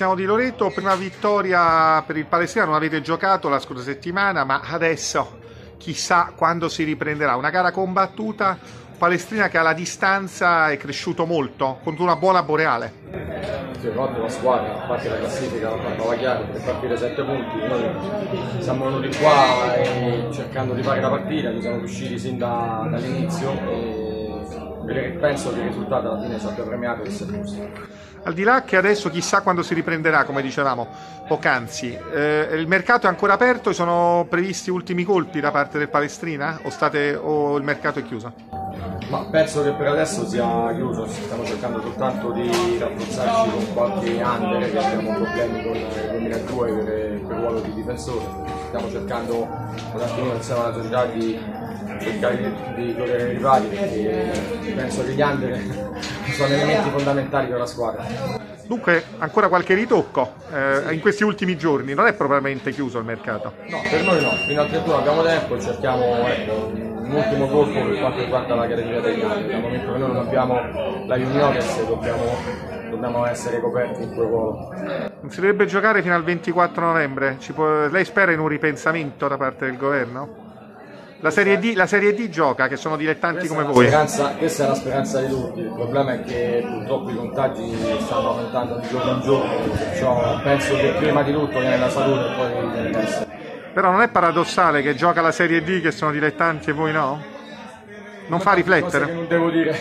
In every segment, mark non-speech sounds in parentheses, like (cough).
Siamo di Loreto, prima vittoria per il Palestrina, non avete giocato la scorsa settimana, ma adesso chissà quando si riprenderà. Una gara combattuta, Palestrina che alla distanza è cresciuto molto, contro una buona Boreale. Sì, un'ottima squadra, a parte la classifica, la chiaro, per partire 7 punti, noi siamo venuti qua cercando di fare la partita, ci siamo riusciti sin da, dall'inizio e penso che il risultato alla fine abbia premiato e sia giusto. Al di là che adesso chissà quando si riprenderà, come dicevamo poc'anzi, eh, il mercato è ancora aperto? Sono previsti ultimi colpi da parte del Palestrina o, state, o il mercato è chiuso? Ma penso che per adesso sia chiuso, stiamo cercando soltanto di rafforzarci con qualche under che abbiamo problemi con il 2002 per, il ruolo di difensore. Stiamo cercando un attimino insieme alla società di cercare di, togliere i rivali perché penso che gli under (laughs) sono elementi fondamentali per la squadra. Dunque, ancora qualche ritocco eh, in questi ultimi giorni, non è propriamente chiuso il mercato? No, per noi no, fino al 31 abbiamo tempo e cerchiamo ecco, un ultimo colpo per quanto riguarda la categoria anni, dal momento che noi non abbiamo la juniores dobbiamo, dobbiamo essere coperti in quel ruolo. Non si dovrebbe giocare fino al 24 novembre? Può, lei spera in un ripensamento da parte del governo? La serie, D, la serie D gioca, che sono dilettanti questa come voi. Questa è la speranza di tutti, il problema è che purtroppo i contagi stanno aumentando di giorno in giorno, perciò penso che prima di tutto viene la salute e poi viene l'essere. Però non è paradossale che gioca la serie D che sono dilettanti e voi no? Non fa riflettere? Non devo dire.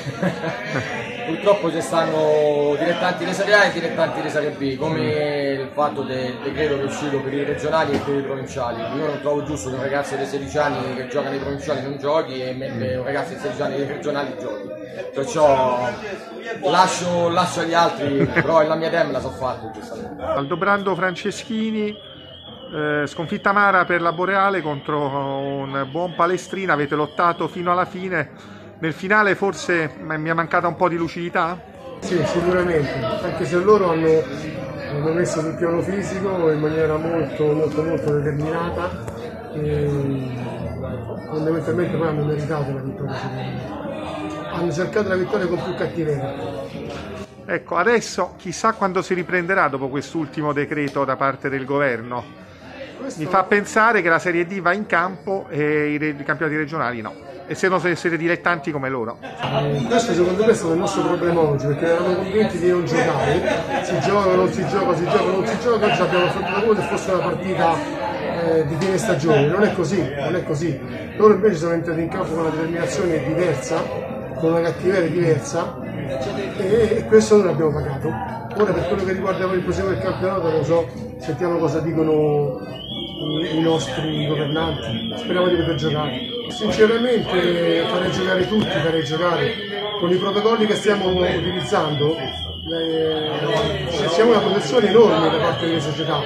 (laughs) Purtroppo ci stanno dilettanti di Serie A e dilettanti di Serie B, come il fatto del decreto che è uscito per i regionali e per i provinciali. Io non trovo giusto che un ragazzo di 16 anni che gioca nei provinciali non giochi e mentre un ragazzo di 16 anni nei regionali giochi. Perciò lascio, lascio agli altri, però la mia dem la so fatta. Aldobrando Franceschini, eh, sconfitta amara per la Boreale contro un buon Palestrina, avete lottato fino alla fine nel finale forse mi è mancata un po' di lucidità? Sì, sicuramente, anche se loro hanno, hanno messo sul piano fisico in maniera molto molto molto determinata e fondamentalmente poi hanno meritato la vittoria hanno cercato la vittoria con più cattiveria. Ecco adesso chissà quando si riprenderà dopo quest'ultimo decreto da parte del governo. Questo... mi fa pensare che la Serie D va in campo e i campionati regionali no e se non siete dilettanti come loro. Questo secondo me è stato il nostro problema oggi perché eravamo convinti di non giocare, si gioca, non si gioca, si gioca, non si gioca, oggi abbiamo affrontato come se fosse una partita eh, di fine stagione, non è così, non è così. Loro invece sono entrati in campo con una determinazione diversa, con una cattiveria diversa e, e questo non l'abbiamo pagato. Ora per quello che riguarda il proseguo del campionato non so, sentiamo cosa dicono i nostri governanti, speriamo di poter giocare. Sinceramente farei giocare tutti, farei giocare con i protocolli che stiamo utilizzando. c'è una protezione enorme da parte delle società,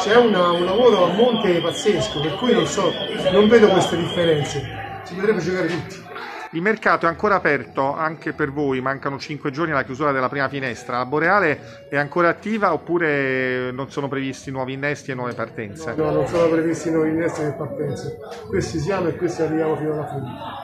c'è una, un lavoro a monte pazzesco, per cui non so, non vedo queste differenze, si potrebbe giocare tutti. Il mercato è ancora aperto anche per voi, mancano 5 giorni alla chiusura della prima finestra. La Boreale è ancora attiva oppure non sono previsti nuovi innesti e nuove partenze? No, non sono previsti nuovi innesti e partenze. Questi siamo e questi arriviamo fino alla fine.